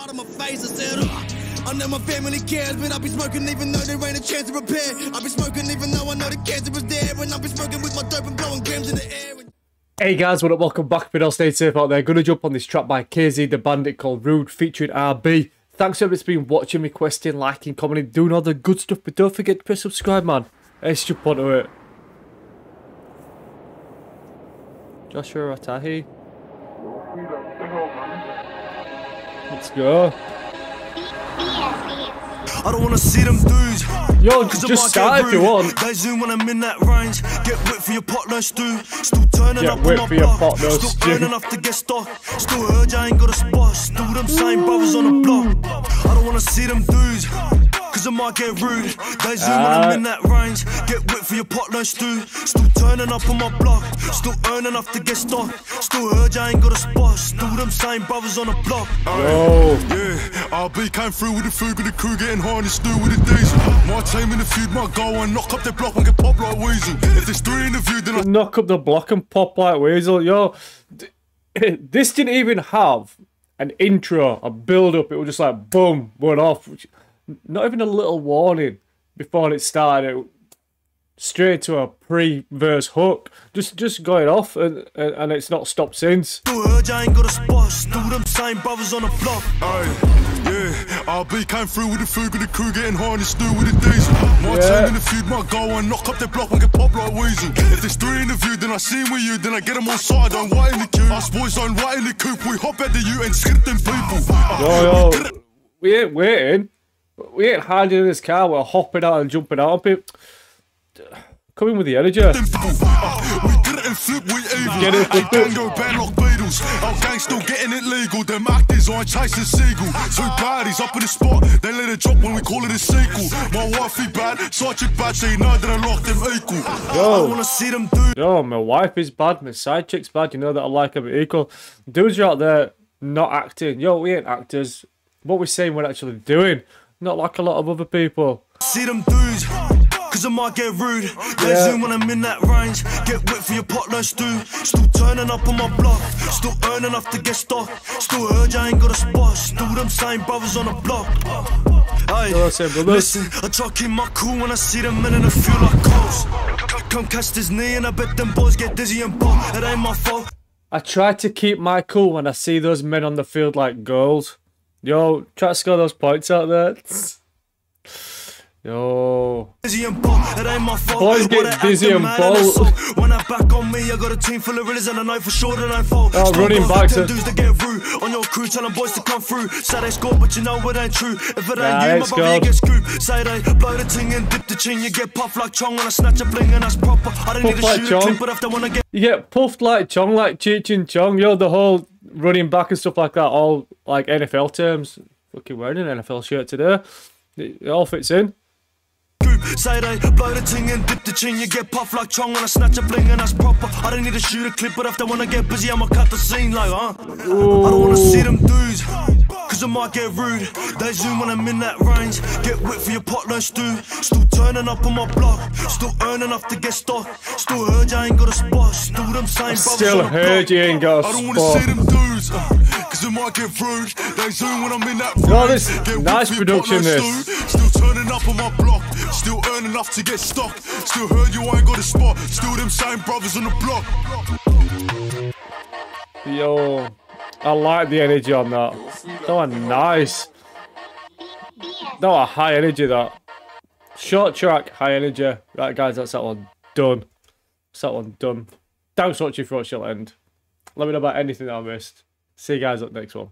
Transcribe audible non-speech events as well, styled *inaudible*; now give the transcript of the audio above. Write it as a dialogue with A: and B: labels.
A: Blood on my face, I said, "Ugh." I know my family cares, but I'll be smoking even though there ain't a chance to repair. I'll be smoking even though I know the cancer is there, and I'll be smoking with my dope and blowing grams in the air.
B: Hey guys, what up? Welcome back. But all stay safe out there. Gonna jump on this track by KZ Da Bandit called Rude featuring RB. Thanks for everyone's been watching, requesting, liking, commenting, doing all the good stuff. But don't forget to press subscribe, man. Let's jump onto it. Joshua Atahi. Let's go.
A: I don't wanna see them dudes.
B: Yo, just start if you want.
A: They zoom when I'm in that range. Get whipped for your pot no stew. Still turning
B: Get
A: up on my
B: for your pot, no
A: Still
B: stew.
A: enough to get stock. Still heard I ain't got a spot. Still them same brothers on the block. I don't wanna see them dudes. Cause I might get rude. They zoom when I'm
B: uh.
A: in that range. Get whipped for your pot no stew. Still turning up on my block. Still earning enough to get stock. Still heard I ain't got a spot. Still them same brothers on the block.
B: Oh,
C: Yeah, RB came through with the food, with the crew getting high and stew with the diesel. My team in the feud, my goal and knock up their block and get pop like Weasel. If there's three in the view, then I
B: knock up the block and pop like Weasel. Yo, *laughs* this didn't even have an intro, a build up. It was just like boom, went off. Not even a little warning before it started. Straight to a pre-verse hook, just just going off, and and, and it's not stopped since.
A: Still heard I ain't got a spot. Still them same brothers on the block.
C: Aye, yeah, RB came through with the food, with the crew getting high and stew with the diesel. My
B: Yeah.
C: team in the feud, my goal and knock up their block and get pop like Weasel. If there's three in the view, then I see with you, then I get 'em on side, I'm white in the queue. Us boys on white in the coop, we hop at the U and skid them people.
B: Yo, yo, we ain't waiting. We ain't hiding in this car. We're hopping out and jumping out on people. Coming with the energy.
C: them people. We get it and flip, we evil.
B: Get it,
C: Our gang go bad like Beatles. Our gang still getting it legal. Them actors on chasing seagull. Two baddies up in the spot. They let it drop when we call it a sequel. My wifey bad, such a bad, so you know that I locked them equal.
A: I
B: Yo,
A: wanna see them dudes.
B: yo, my wife is bad. My side chick's bad. You know that I like them equal. Dudes are out there not acting. Yo, we ain't actors. What we're saying, we're actually doing. Not like a lot of other people.
A: See them dudes. Cause I might get rude. They
B: Yeah.
A: zoom when I'm in that range. Get whipped for your pot no stew. Still turning up on my block. Still earning enough to get stock. Still heard I ain't got a spot. Still them same brothers on the block. Hey,
B: Hello, same brothers.
A: listen, I try to keep my cool when I see them men and I feel like coals. Come catch this knee and I bet them boys get dizzy and pop. It ain't my fault.
B: I try to keep my cool when I see those men on the field like goals. Yo, try to score those points out there. Yo.
A: Dizzy and ball, it ain't my fault.
B: Boys get
A: busy
B: and ball.
A: When I back on me, I got a team full of realists and I know for sure that I fall.
B: Oh, running back to-
A: dudes that get rude on your crew, telling boys to come through. Say they score, but you know it ain't true. If it ain't
B: Nah,
A: you, my brother, you get screwed. Say they blow the ting and dip the chin, you get puffed like chong when I snatch a bling and that's proper. I don't
B: Puff
A: need to
B: like
A: shoot
B: Chong.
A: a clip, but if they wanna get
B: You get puffed like Chong, like Cheech and Chong. Yo, the whole running back and stuff like that, all like NFL terms. Fucking wearing an NFL shirt today. It it all fits in.
A: Say they blow the ting and dip the chin, you get puffed like chong when I snatch a bling and that's proper. I don't need to shoot a clip, but if they wanna get busy, I'ma cut the scene like, huh? I don't wanna see them dudes. Cause I might get rude. They zoom when I'm in that range. Get whipped for your pot no stew. Still turning up on my block. Still earning enough to get stock. Still heard I ain't got a spot. Still them same brothers
B: Still heard you ain't got a
C: I don't wanna see them dudes, uh, cause it might get rude. They zoom when I'm in that
B: No,
C: range.
B: this-
C: Get
B: nice production, this.
C: Still turning up on my block. Still earning enough to get stock. Still heard you ain't got a spot. Still them same brothers on the block.
B: Yo, I like the energy on that. That was nice. That was high energy, that. Short track, high energy. Right, guys, that's that one done. That's that one done. Thanks for watching for watching end. Let me know about anything that I missed. See you guys at the next one.